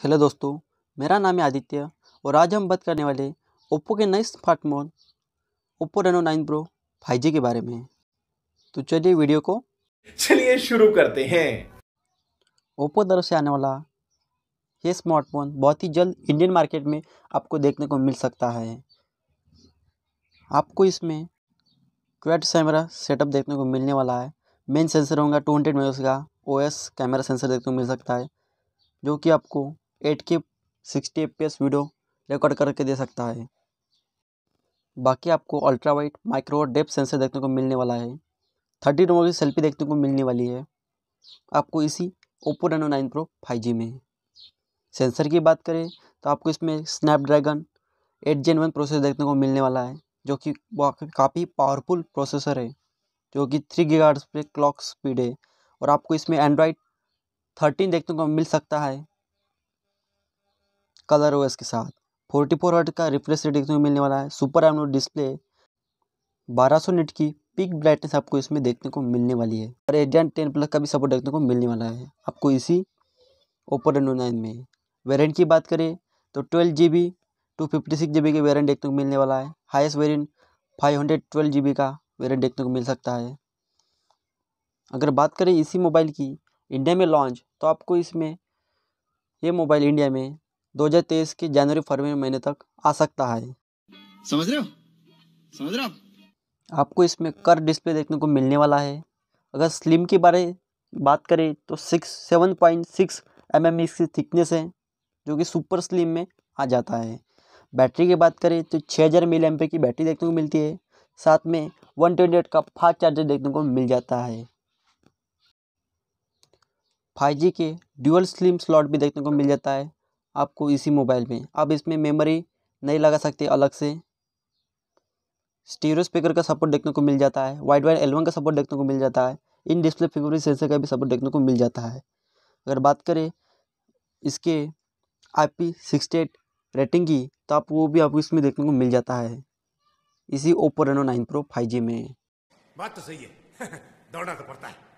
Hello दोस्तों मेरा नाम है आदित्य और आज हम बात करने वाले ओप्पो के नए smartphone Oppo Reno nine pro five के बारे में। तो चलिए वीडियो को चलिए शुरू करते हैं। ओप्पो तरफ़ से आने वाला ये स्मार्टफ़ोन बहुत ही जल्द इंडियन मार्केट में आपको देखने को मिल सकता है। आपको इसमें क्वेट कैमरा सेटअप देखने को मिलने वाला है। मेन सेंसर होगा टू हंड्रेड मेगा का ओ कैमरा सेंसर देखने को मिल सकता है जो कि आपको एट के सिक्सटी एफ़ वीडियो रिकॉर्ड करके दे सकता है। बाकी आपको ultra wide micro depth sensor देखने को मिलने वाला है। थर्टी नंबर की सेल्फी देखने को मिलने वाली है। आपको इसी Oppo Reno nine pro five G में। सेंसर की बात करें तो आपको इसमें Snapdragon eight gen one processor देखने को मिलने वाला है, जो कि काफ़ी पावरफुल प्रोसेसर है, जो कि थ्री गीगार्ड्स पे क्लॉक स्पीड है। और आपको इसमें एंड्रॉयड थर्टीन देखने को मिल सकता है। कलर ओएस के साथ। फोर्टी फोर हर्ट का रिफ्रेश रेट देखने को मिलने वाला है। सुपर एमोलेड डिस्प्ले, बारह सौ निट की पिक ब्राइटनेस आपको इसमें देखने को मिलने वाली है। और एडियन टेन प्लस का भी सपोर्ट देखने को मिलने वाला है। आपको इसी ओप्पो रेनो नाइन में वेरिएंट की बात करें तो twelve G B two fifty six G B के वेरियंट देखने को मिलने वाला है। Highest variant five hundred twelve G B का वेरियंट देखने को मिल सकता है। अगर बात करें इसी मोबाइल की, इंडिया में लॉन्च तो आपको इसमें, ये मोबाइल इंडिया में 2023 के जनवरी फरवरी महीने तक आ सकता है। समझ रहे हो? समझ रहे हो? आपको इसमें कर डिस्प्ले देखने को मिलने वाला है। अगर स्लिम के बारे बात करें तो six seven point six M M इसकी थिकनेस है जो कि सुपर स्लिम में आ जाता है। बैटरी की बात करें तो छः हज़ार मिली एम की बैटरी देखने को मिलती है। साथ में वन ट्वेंटी एट का फास्ट चार्जर देखने को मिल जाता है। फाइव जी के ड्यूअल स्लिम स्लॉट भी देखने को मिल जाता है। आपको इसी मोबाइल में। आप इसमें मेमोरी नहीं लगा सकते अलग से। स्टीरियो स्पीकर का सपोर्ट देखने को मिल जाता है। वाइड वाइड एलवन का सपोर्ट देखने को मिल जाता है। इन डिस्प्ले फिंगरप्रिंट सेंसर का भी सपोर्ट देखने को मिल जाता है। अगर बात करें इसके I P sixty eight rating की तो आप वो भी आपको इसमें देखने को मिल जाता है। इसी Oppo Reno nine pro five G में। बात तो सही है। दौड़ना तो पड़ता है।